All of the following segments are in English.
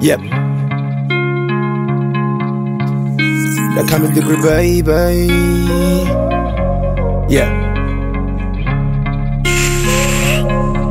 Yep. They're coming to baby. Yeah.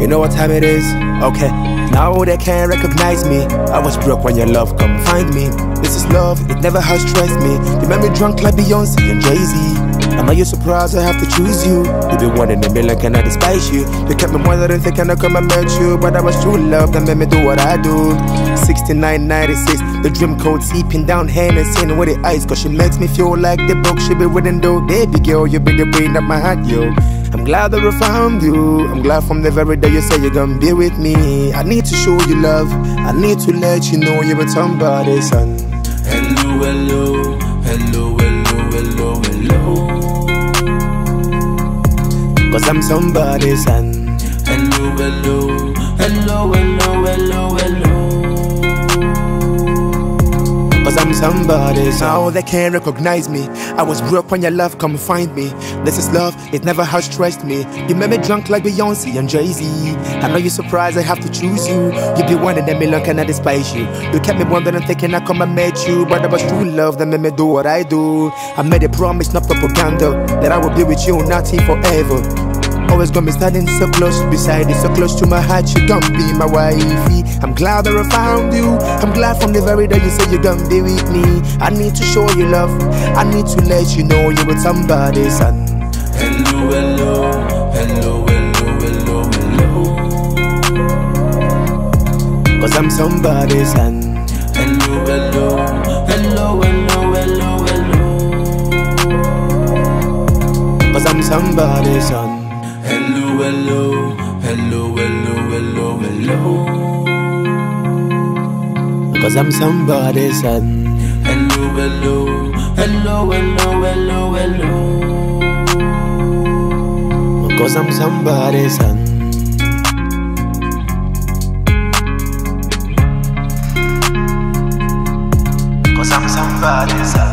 You know what time it is? Okay. Now they can't recognize me. I was broke when your love come find me. This is love, it never has stressed me. You made me drunk like Beyonce and Jay Z. Am I surprised I have to choose you? You've been one in a million, can I despise you? You kept me wondering, thinking I come and met you. But I was true love that made me do what I do. 6996, the dream code seeping down hand and seeing with the eyes. Cause she makes me feel like the book she be reading though. Baby girl, you be the brain of my heart, yo. I'm glad that I found you. I'm glad from the very day you say you're gonna be with me. I need to show you love. I need to let you know you're somebody, son. Hello, hello, hello, hello, hello, hello. Cause I'm somebody's son. Hello, hello, hello, hello, somebody's Now they can't recognize me. I was broke when your love come find me. This is love, it never has stressed me. You made me drunk like Beyonce and Jay Z. I know you're surprised I have to choose you. You be one in a million, can I despise you? You kept me wondering, thinking I come and met you. But it was true love that made me do what I do. I made a promise, not propaganda, that I will be with you, not here forever. Always gonna be standing so close beside you, so close to my heart. You gonna be my wifey. I'm glad that I found you. I'm glad from the very day you say you're gonna be with me. I need to show you love. I need to let you know you're with somebody, son. Hello, hello, hello, hello, hello, hello. Cause I'm somebody's son. Hello, hello, hello, hello, hello, hello. Cause I'm somebody's son. Hello, hello, hello, hello, hello, hello. Cause I'm somebody's son. Hello, hello, hello, hello, hello, hello. Cause I'm somebody's son. Cause I'm somebody's son.